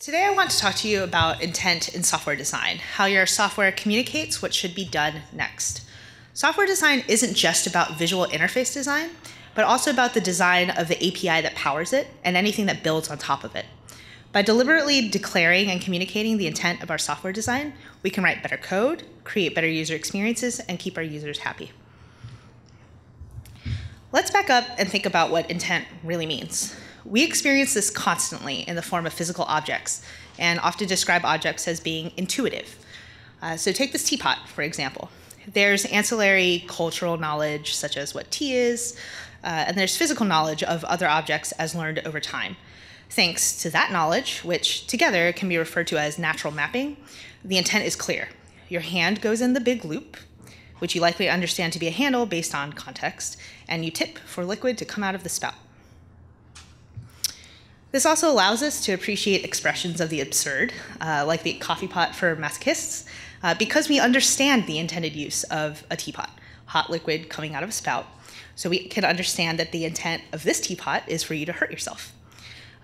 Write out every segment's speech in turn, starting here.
Today, I want to talk to you about intent in software design, how your software communicates what should be done next. Software design isn't just about visual interface design, but also about the design of the API that powers it and anything that builds on top of it. By deliberately declaring and communicating the intent of our software design, we can write better code, create better user experiences, and keep our users happy. Let's back up and think about what intent really means. We experience this constantly in the form of physical objects and often describe objects as being intuitive. Uh, so take this teapot, for example. There's ancillary cultural knowledge, such as what tea is, uh, and there's physical knowledge of other objects as learned over time. Thanks to that knowledge, which together can be referred to as natural mapping, the intent is clear. Your hand goes in the big loop, which you likely understand to be a handle based on context, and you tip for liquid to come out of the spout. This also allows us to appreciate expressions of the absurd, uh, like the coffee pot for masochists, uh, because we understand the intended use of a teapot, hot liquid coming out of a spout. So we can understand that the intent of this teapot is for you to hurt yourself.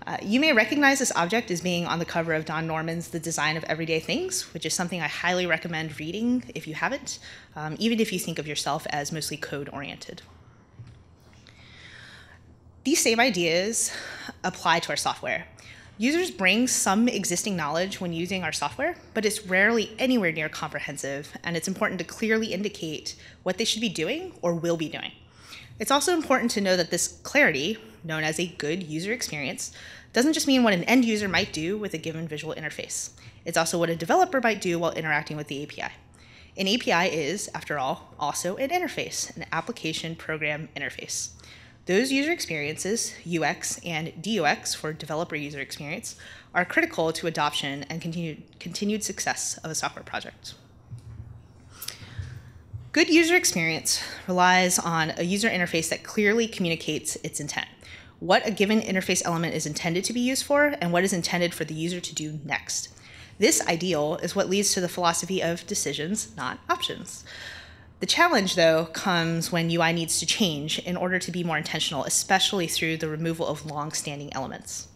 Uh, you may recognize this object as being on the cover of Don Norman's The Design of Everyday Things, which is something I highly recommend reading if you haven't, um, even if you think of yourself as mostly code oriented. These same ideas apply to our software. Users bring some existing knowledge when using our software, but it's rarely anywhere near comprehensive, and it's important to clearly indicate what they should be doing or will be doing. It's also important to know that this clarity, known as a good user experience, doesn't just mean what an end user might do with a given visual interface. It's also what a developer might do while interacting with the API. An API is, after all, also an interface, an application program interface. Those user experiences, UX and DUX for developer user experience, are critical to adoption and continued, continued success of a software project. Good user experience relies on a user interface that clearly communicates its intent, what a given interface element is intended to be used for, and what is intended for the user to do next. This ideal is what leads to the philosophy of decisions, not options. The challenge, though, comes when UI needs to change in order to be more intentional, especially through the removal of long-standing elements.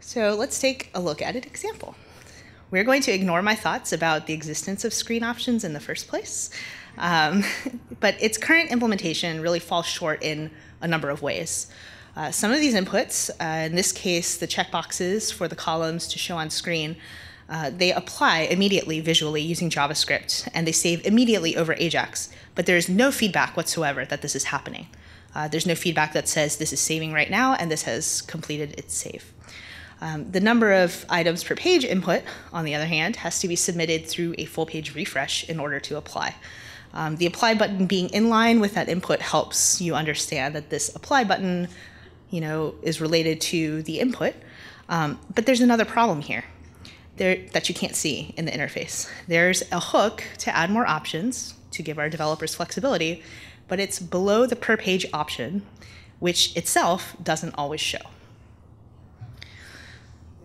So let's take a look at an example. We're going to ignore my thoughts about the existence of screen options in the first place, um, but its current implementation really falls short in a number of ways. Uh, some of these inputs, uh, in this case, the checkboxes for the columns to show on screen, uh, they apply immediately visually using JavaScript, and they save immediately over Ajax. But there's no feedback whatsoever that this is happening. Uh, there's no feedback that says this is saving right now and this has completed its save. Um, the number of items per page input, on the other hand, has to be submitted through a full page refresh in order to apply. Um, the apply button being in line with that input helps you understand that this apply button you know, is related to the input. Um, but there's another problem here there, that you can't see in the interface. There's a hook to add more options to give our developers flexibility, but it's below the per page option, which itself doesn't always show.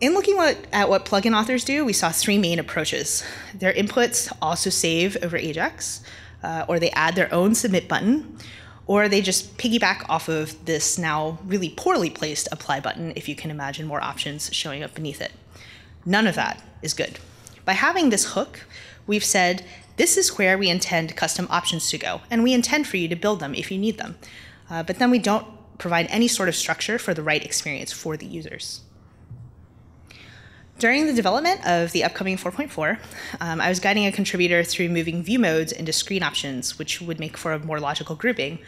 In looking what, at what plugin authors do, we saw three main approaches. Their inputs also save over Ajax, uh, or they add their own submit button, or they just piggyback off of this now really poorly placed apply button if you can imagine more options showing up beneath it. None of that is good. By having this hook, we've said this is where we intend custom options to go, and we intend for you to build them if you need them. Uh, but then we don't provide any sort of structure for the right experience for the users. During the development of the upcoming 4.4, um, I was guiding a contributor through moving view modes into screen options, which would make for a more logical grouping.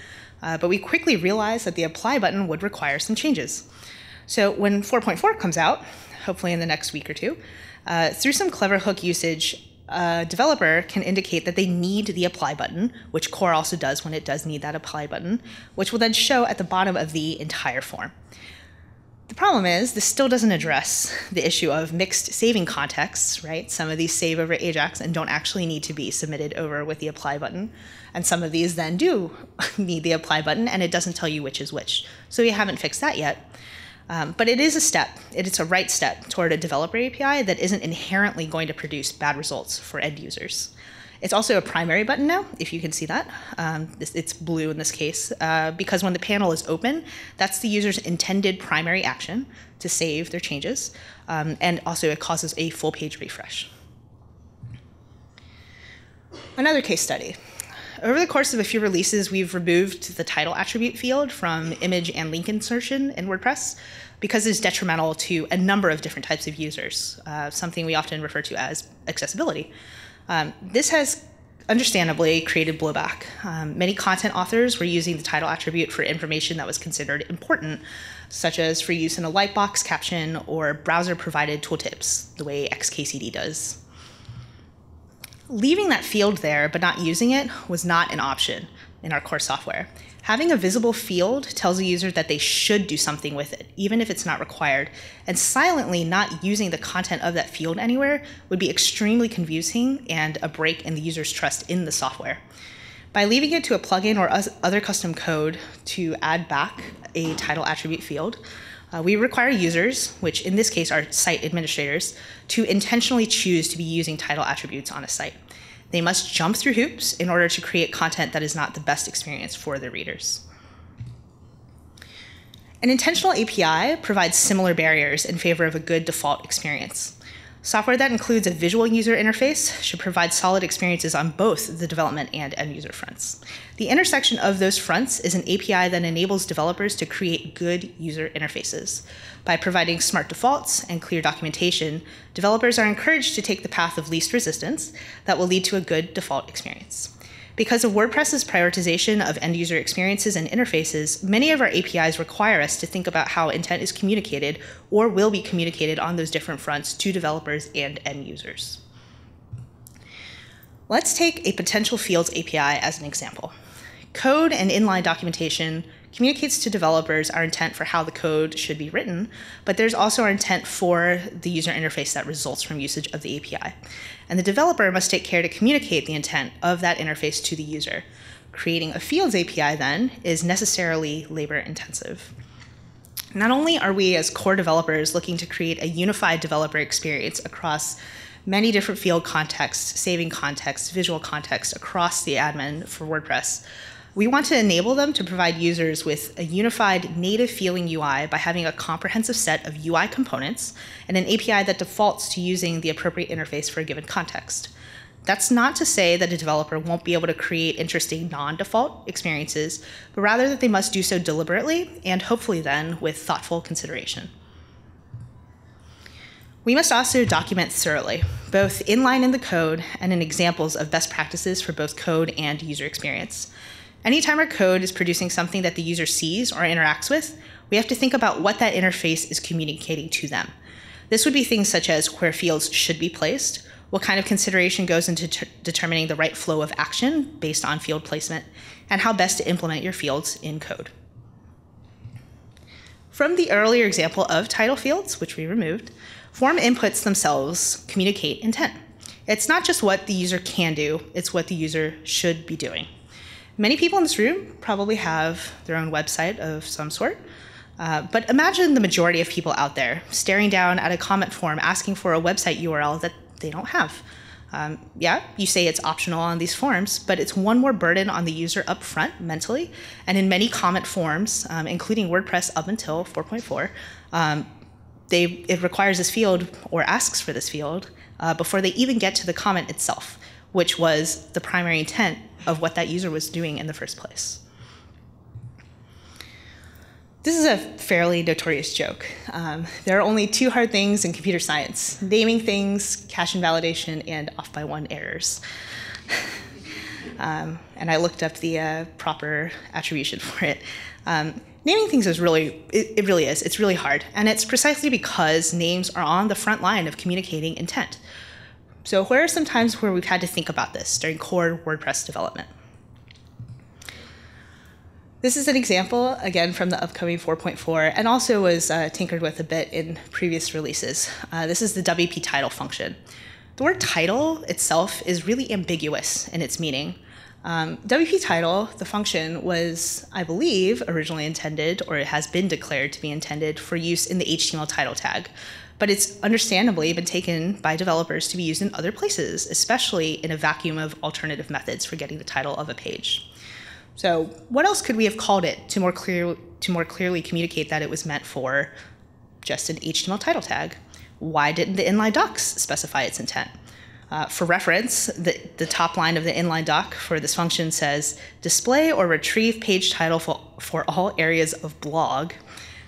Uh, but we quickly realized that the apply button would require some changes. So when 4.4 comes out, hopefully in the next week or two. Uh, through some clever hook usage, a developer can indicate that they need the apply button, which core also does when it does need that apply button, which will then show at the bottom of the entire form. The problem is this still doesn't address the issue of mixed saving contexts, right? Some of these save over Ajax and don't actually need to be submitted over with the apply button. And some of these then do need the apply button and it doesn't tell you which is which. So we haven't fixed that yet. Um, but it is a step, it's a right step toward a developer API that isn't inherently going to produce bad results for end users. It's also a primary button now, if you can see that. Um, it's blue in this case, uh, because when the panel is open, that's the user's intended primary action to save their changes, um, and also it causes a full page refresh. Another case study. Over the course of a few releases, we've removed the title attribute field from image and link insertion in WordPress because it's detrimental to a number of different types of users, uh, something we often refer to as accessibility. Um, this has understandably created blowback. Um, many content authors were using the title attribute for information that was considered important, such as for use in a lightbox caption or browser provided tooltips, the way XKCD does. Leaving that field there but not using it was not an option in our core software. Having a visible field tells a user that they should do something with it, even if it's not required, and silently not using the content of that field anywhere would be extremely confusing and a break in the user's trust in the software. By leaving it to a plugin or other custom code to add back a title attribute field, uh, we require users, which in this case are site administrators, to intentionally choose to be using title attributes on a site. They must jump through hoops in order to create content that is not the best experience for their readers. An intentional API provides similar barriers in favor of a good default experience. Software that includes a visual user interface should provide solid experiences on both the development and end user fronts. The intersection of those fronts is an API that enables developers to create good user interfaces. By providing smart defaults and clear documentation, developers are encouraged to take the path of least resistance that will lead to a good default experience. Because of WordPress's prioritization of end user experiences and interfaces, many of our APIs require us to think about how intent is communicated or will be communicated on those different fronts to developers and end users. Let's take a potential fields API as an example. Code and inline documentation communicates to developers our intent for how the code should be written, but there's also our intent for the user interface that results from usage of the API. And the developer must take care to communicate the intent of that interface to the user. Creating a fields API then is necessarily labor intensive. Not only are we as core developers looking to create a unified developer experience across many different field contexts, saving context, visual context across the admin for WordPress, we want to enable them to provide users with a unified native feeling UI by having a comprehensive set of UI components and an API that defaults to using the appropriate interface for a given context. That's not to say that a developer won't be able to create interesting non-default experiences, but rather that they must do so deliberately and hopefully then with thoughtful consideration. We must also document thoroughly, both inline in the code and in examples of best practices for both code and user experience. Anytime our code is producing something that the user sees or interacts with, we have to think about what that interface is communicating to them. This would be things such as where fields should be placed, what kind of consideration goes into determining the right flow of action based on field placement, and how best to implement your fields in code. From the earlier example of title fields, which we removed, form inputs themselves communicate intent. It's not just what the user can do, it's what the user should be doing. Many people in this room probably have their own website of some sort. Uh, but imagine the majority of people out there staring down at a comment form asking for a website URL that they don't have. Um, yeah, you say it's optional on these forms, but it's one more burden on the user up front mentally. And in many comment forms, um, including WordPress up until 4.4, um, they, it requires this field or asks for this field uh, before they even get to the comment itself which was the primary intent of what that user was doing in the first place. This is a fairly notorious joke. Um, there are only two hard things in computer science naming things, cache invalidation, and off by one errors. um, and I looked up the uh, proper attribution for it. Um, naming things is really, it, it really is, it's really hard. And it's precisely because names are on the front line of communicating intent. So where are some times where we've had to think about this during core WordPress development? This is an example, again, from the upcoming 4.4, and also was uh, tinkered with a bit in previous releases. Uh, this is the WP title function. The word title itself is really ambiguous in its meaning. Um, WP title, the function, was, I believe, originally intended, or it has been declared to be intended for use in the HTML title tag. But it's understandably been taken by developers to be used in other places, especially in a vacuum of alternative methods for getting the title of a page. So, what else could we have called it to more clear to more clearly communicate that it was meant for just an HTML title tag? Why didn't the inline docs specify its intent? Uh, for reference, the, the top line of the inline doc for this function says display or retrieve page title for, for all areas of blog,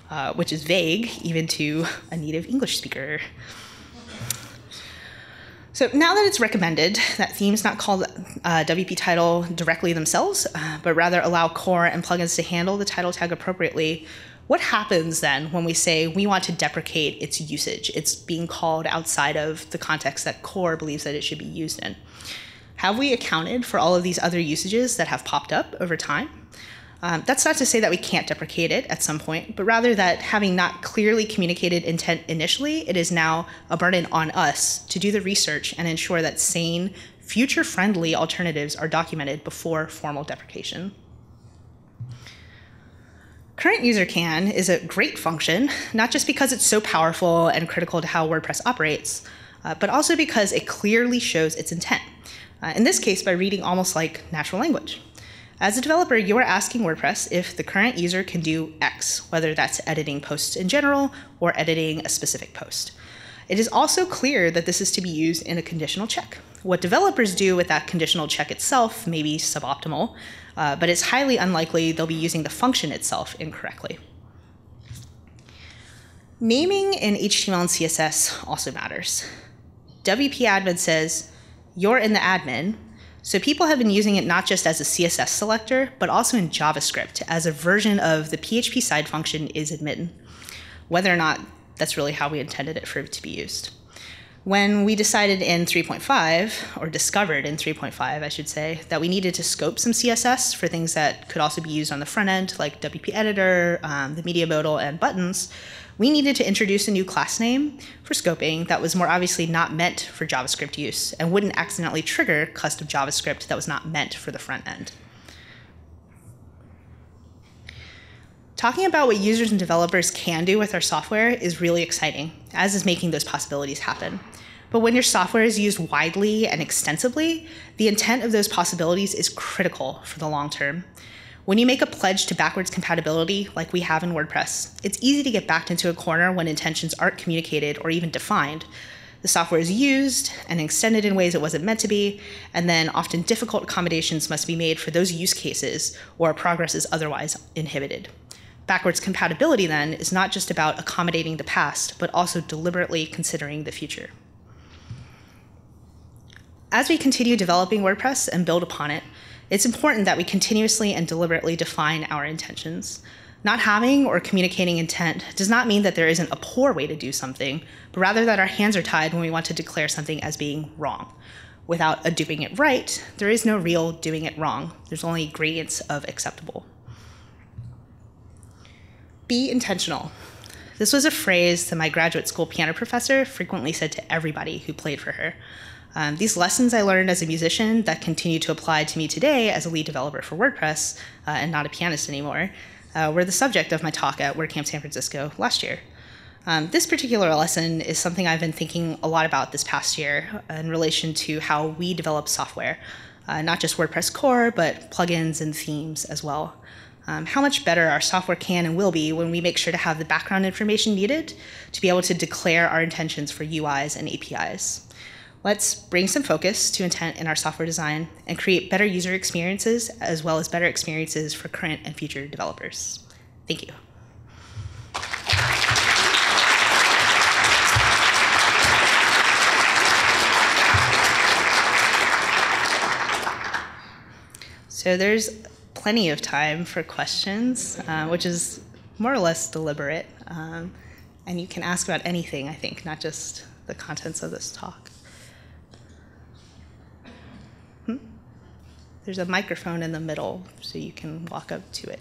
uh, which is vague even to a native English speaker. So now that it's recommended that themes not call uh, WP title directly themselves, uh, but rather allow core and plugins to handle the title tag appropriately, what happens then when we say we want to deprecate its usage? It's being called outside of the context that core believes that it should be used in. Have we accounted for all of these other usages that have popped up over time? Um, that's not to say that we can't deprecate it at some point, but rather that having not clearly communicated intent initially, it is now a burden on us to do the research and ensure that sane, future friendly alternatives are documented before formal deprecation. Current user can is a great function, not just because it's so powerful and critical to how WordPress operates, uh, but also because it clearly shows its intent. Uh, in this case, by reading almost like natural language. As a developer, you are asking WordPress if the current user can do X, whether that's editing posts in general or editing a specific post. It is also clear that this is to be used in a conditional check. What developers do with that conditional check itself may be suboptimal, uh, but it's highly unlikely they'll be using the function itself incorrectly. Naming in HTML and CSS also matters. WP admin says, you're in the admin, so people have been using it not just as a CSS selector, but also in JavaScript as a version of the PHP side function is admin, whether or not that's really how we intended it for it to be used. When we decided in 3.5, or discovered in 3.5, I should say, that we needed to scope some CSS for things that could also be used on the front end, like WP Editor, um, the media modal, and buttons, we needed to introduce a new class name for scoping that was more obviously not meant for JavaScript use and wouldn't accidentally trigger custom JavaScript that was not meant for the front end. Talking about what users and developers can do with our software is really exciting, as is making those possibilities happen. But when your software is used widely and extensively, the intent of those possibilities is critical for the long term. When you make a pledge to backwards compatibility, like we have in WordPress, it's easy to get backed into a corner when intentions aren't communicated or even defined. The software is used and extended in ways it wasn't meant to be, and then often difficult accommodations must be made for those use cases or progress is otherwise inhibited. Backwards compatibility, then, is not just about accommodating the past, but also deliberately considering the future. As we continue developing WordPress and build upon it, it's important that we continuously and deliberately define our intentions. Not having or communicating intent does not mean that there isn't a poor way to do something, but rather that our hands are tied when we want to declare something as being wrong. Without a doing it right, there is no real doing it wrong. There's only gradients of acceptable. Be intentional. This was a phrase that my graduate school piano professor frequently said to everybody who played for her. Um, these lessons I learned as a musician that continue to apply to me today as a lead developer for WordPress uh, and not a pianist anymore uh, were the subject of my talk at WordCamp San Francisco last year. Um, this particular lesson is something I've been thinking a lot about this past year in relation to how we develop software, uh, not just WordPress core, but plugins and themes as well um, how much better our software can and will be when we make sure to have the background information needed to be able to declare our intentions for UIs and APIs. Let's bring some focus to intent in our software design and create better user experiences as well as better experiences for current and future developers. Thank you. So there's plenty of time for questions, uh, which is more or less deliberate. Um, and you can ask about anything, I think, not just the contents of this talk. Hmm? There's a microphone in the middle, so you can walk up to it.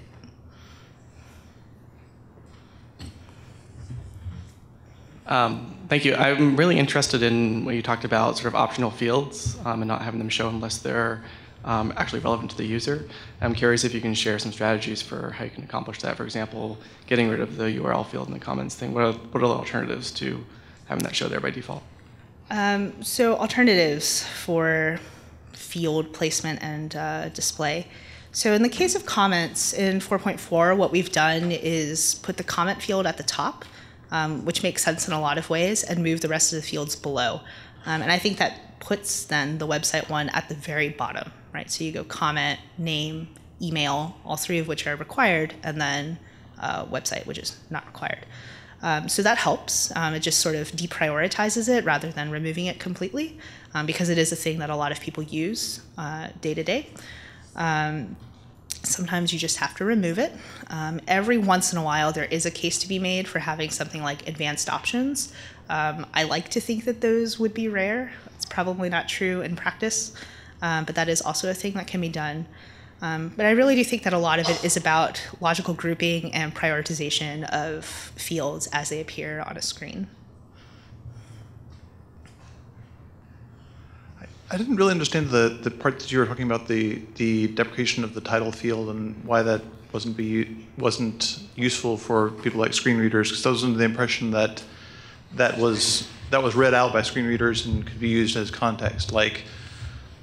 Um, thank you. I'm really interested in what you talked about, sort of optional fields, um, and not having them show unless they're um, actually relevant to the user. I'm curious if you can share some strategies for how you can accomplish that. For example, getting rid of the URL field in the comments thing. What are, what are the alternatives to having that show there by default? Um, so alternatives for field placement and uh, display. So in the case of comments in 4.4, what we've done is put the comment field at the top, um, which makes sense in a lot of ways, and move the rest of the fields below. Um, and I think that puts then the website one at the very bottom, right? So you go comment, name, email, all three of which are required, and then uh, website, which is not required. Um, so that helps. Um, it just sort of deprioritizes it rather than removing it completely, um, because it is a thing that a lot of people use uh, day to day. Um, sometimes you just have to remove it. Um, every once in a while, there is a case to be made for having something like advanced options. Um, I like to think that those would be rare. It's probably not true in practice, but that is also a thing that can be done. Um, but I really do think that a lot of it is about logical grouping and prioritization of fields as they appear on a screen. I didn't really understand the, the part that you were talking about the, the deprecation of the title field and why that wasn't be wasn't useful for people like screen readers because I was under the impression that that was that was read out by screen readers and could be used as context, like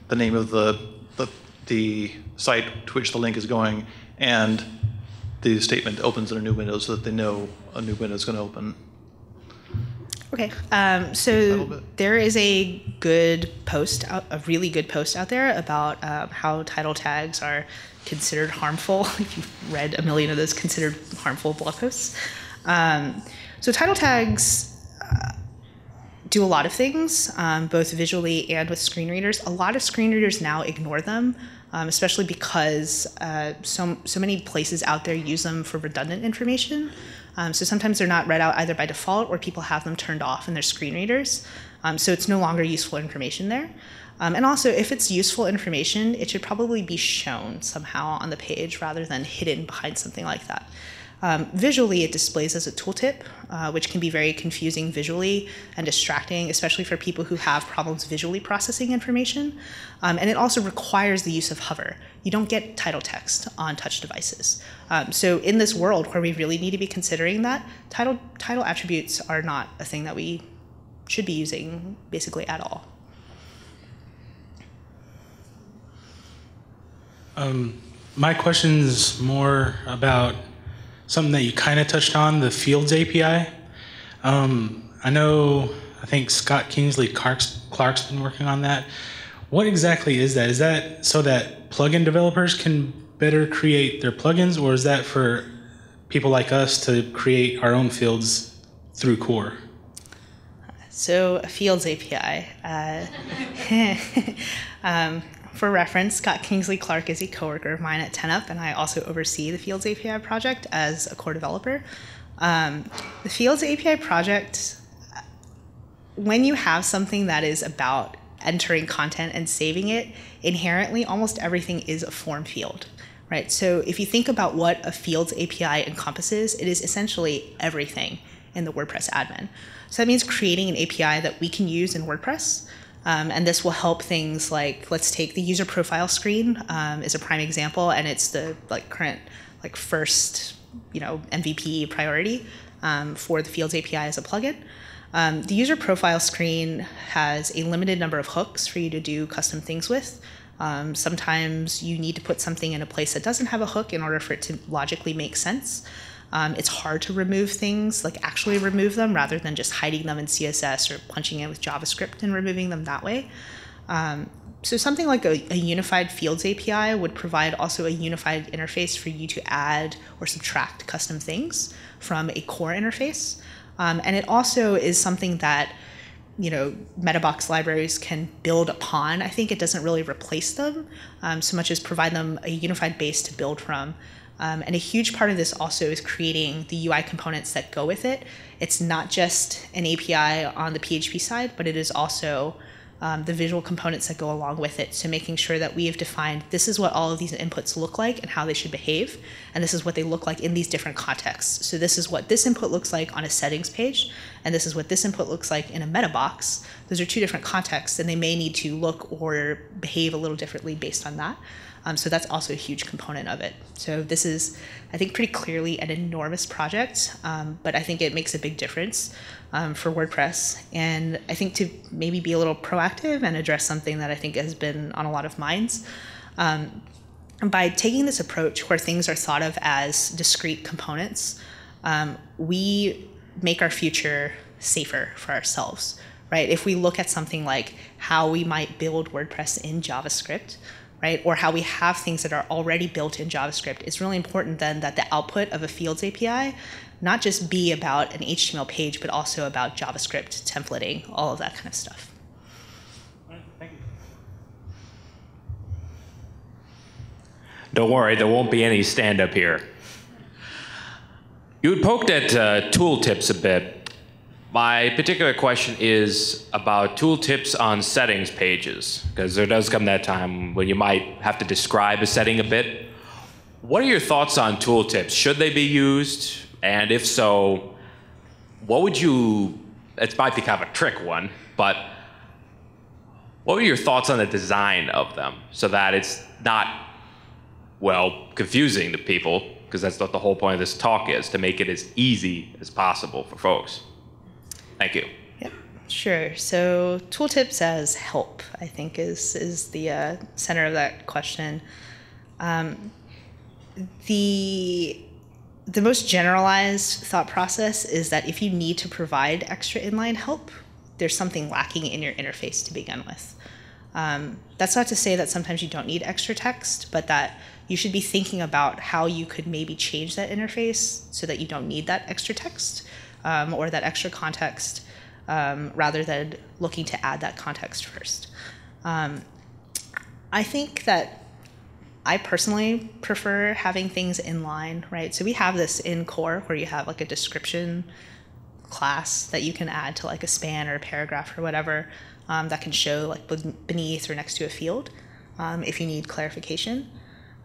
the name of the the the site to which the link is going, and the statement opens in a new window so that they know a new window is going to open. Okay, um, so there is a good post, out, a really good post out there about uh, how title tags are considered harmful. if you've read a million of those considered harmful blog posts. Um, so title tags uh, do a lot of things, um, both visually and with screen readers. A lot of screen readers now ignore them um, especially because uh, so, so many places out there use them for redundant information. Um, so sometimes they're not read out either by default or people have them turned off in their screen readers. Um, so it's no longer useful information there. Um, and also, if it's useful information, it should probably be shown somehow on the page rather than hidden behind something like that. Um, visually, it displays as a tooltip, uh, which can be very confusing visually and distracting, especially for people who have problems visually processing information. Um, and it also requires the use of hover. You don't get title text on touch devices. Um, so in this world where we really need to be considering that, title, title attributes are not a thing that we should be using basically at all. Um, my question is more about something that you kind of touched on, the Fields API. Um, I know, I think Scott Kingsley Clark's, Clark's been working on that. What exactly is that? Is that so that plugin developers can better create their plugins, or is that for people like us to create our own fields through core? So, a Fields API. Uh, um, for reference, Scott Kingsley Clark is a coworker of mine at 10up, and I also oversee the Fields API project as a core developer. Um, the Fields API project, when you have something that is about entering content and saving it, inherently almost everything is a form field, right? So if you think about what a Fields API encompasses, it is essentially everything in the WordPress admin. So that means creating an API that we can use in WordPress um, and this will help things like let's take the user profile screen um, is a prime example, and it's the like current like first you know MVP priority um, for the Fields API as a plugin. Um, the user profile screen has a limited number of hooks for you to do custom things with. Um, sometimes you need to put something in a place that doesn't have a hook in order for it to logically make sense. Um, it's hard to remove things, like actually remove them, rather than just hiding them in CSS or punching in with JavaScript and removing them that way. Um, so something like a, a, unified fields API would provide also a unified interface for you to add or subtract custom things from a core interface. Um, and it also is something that you know metabox libraries can build upon i think it doesn't really replace them um, so much as provide them a unified base to build from um, and a huge part of this also is creating the UI components that go with it. It's not just an API on the PHP side, but it is also um, the visual components that go along with it. So making sure that we have defined this is what all of these inputs look like and how they should behave, and this is what they look like in these different contexts. So this is what this input looks like on a settings page, and this is what this input looks like in a meta box, those are two different contexts, and they may need to look or behave a little differently based on that. Um, so that's also a huge component of it. So this is, I think, pretty clearly an enormous project, um, but I think it makes a big difference um, for WordPress. And I think to maybe be a little proactive and address something that I think has been on a lot of minds. Um, by taking this approach where things are thought of as discrete components, um, we make our future safer for ourselves, right? If we look at something like how we might build WordPress in JavaScript, right? Or how we have things that are already built in JavaScript. It's really important then that the output of a Fields API not just be about an HTML page, but also about JavaScript templating, all of that kind of stuff. Don't worry, there won't be any stand up here. You had poked at uh, tooltips a bit. My particular question is about tooltips on settings pages, because there does come that time when you might have to describe a setting a bit. What are your thoughts on tooltips? Should they be used? And if so, what would you, it might be kind of a trick one, but what were your thoughts on the design of them so that it's not well, confusing to people, because that's what the whole point of this talk is, to make it as easy as possible for folks. Thank you. Yep, sure. So tooltips as help, I think, is is the uh, center of that question. Um, the the most generalized thought process is that if you need to provide extra inline help, there's something lacking in your interface to begin with. Um, that's not to say that sometimes you don't need extra text, but that you should be thinking about how you could maybe change that interface so that you don't need that extra text um, or that extra context um, rather than looking to add that context first. Um, I think that I personally prefer having things in line, right? So we have this in core where you have like a description class that you can add to like a span or a paragraph or whatever um, that can show like beneath or next to a field um, if you need clarification.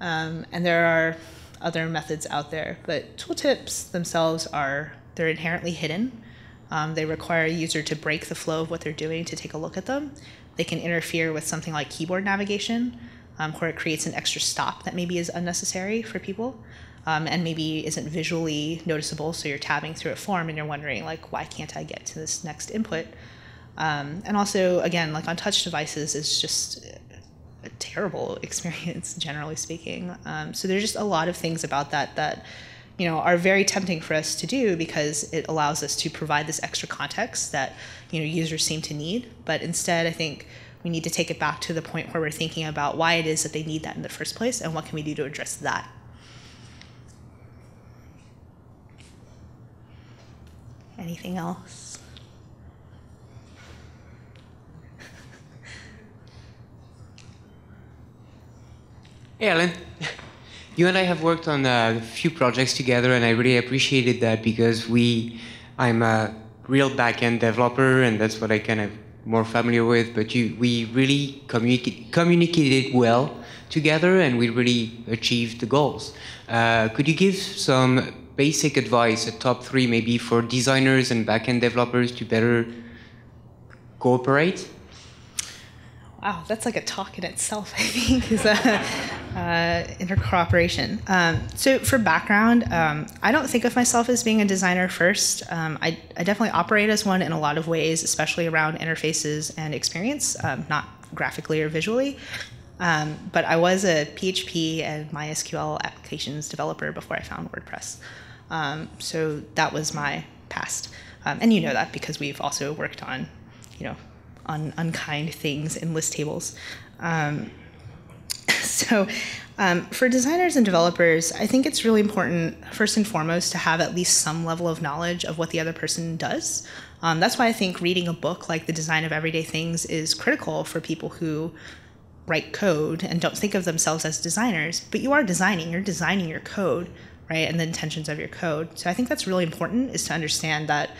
Um, and there are other methods out there, but tooltips themselves are they're inherently hidden. Um, they require a user to break the flow of what they're doing to take a look at them. They can interfere with something like keyboard navigation, um, where it creates an extra stop that maybe is unnecessary for people. Um, and maybe isn't visually noticeable. So you're tabbing through a form and you're wondering, like, why can't I get to this next input? Um, and also, again, like on touch devices, is just a terrible experience, generally speaking. Um, so there's just a lot of things about that that you know are very tempting for us to do because it allows us to provide this extra context that you know users seem to need. But instead, I think we need to take it back to the point where we're thinking about why it is that they need that in the first place and what can we do to address that. Anything else? Alan. You and I have worked on a few projects together, and I really appreciated that because we, I'm a real backend developer, and that's what I kind of more familiar with. But you, we really communicate, communicated well together, and we really achieved the goals. Uh, could you give some basic advice, a top three maybe for designers and backend developers to better cooperate? Wow, that's like a talk in itself, I think, uh, intercooperation. Um, so for background, um, I don't think of myself as being a designer first. Um, I, I, definitely operate as one in a lot of ways, especially around interfaces and experience, um, not graphically or visually. Um, but I was a PHP and MySQL applications developer before I found WordPress. Um, so that was my past. and you know that because we've also worked on, you know, on unkind things in list tables. So, um, for designers and developers, I think it's really important, first and foremost, to have at least some level of knowledge of what the other person does. Um, that's why I think reading a book like The Design of Everyday Things is critical for people who write code and don't think of themselves as designers, but you are designing, you're designing your code, right, and the intentions of your code. So I think that's really important is to understand that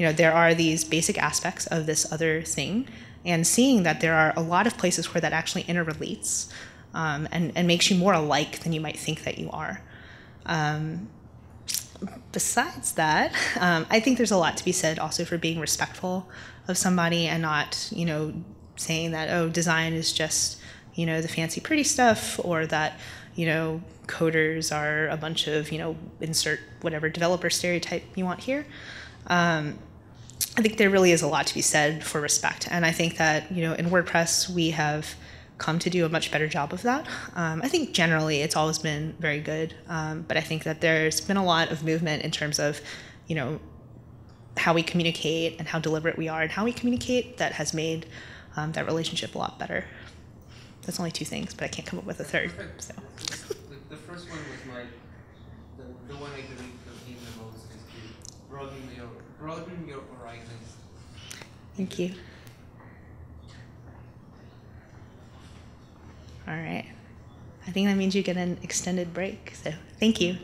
you know, there are these basic aspects of this other thing, and seeing that there are a lot of places where that actually interrelates um, and, and makes you more alike than you might think that you are. Um, besides that, um, I think there's a lot to be said also for being respectful of somebody and not, you know, saying that, oh, design is just, you know, the fancy pretty stuff or that, you know, coders are a bunch of, you know, insert whatever developer stereotype you want here. Um, I think there really is a lot to be said for respect. And I think that, you know, in WordPress, we have come to do a much better job of that. Um, I think generally it's always been very good, um, but I think that there's been a lot of movement in terms of, you know, how we communicate and how deliberate we are and how we communicate that has made um, that relationship a lot better. That's only two things, but I can't come up with a third. So. The, the first one was my, the, the one I believe the most is to broaden your, broaden your horizons. Thank you. All right. I think that means you get an extended break. So thank you.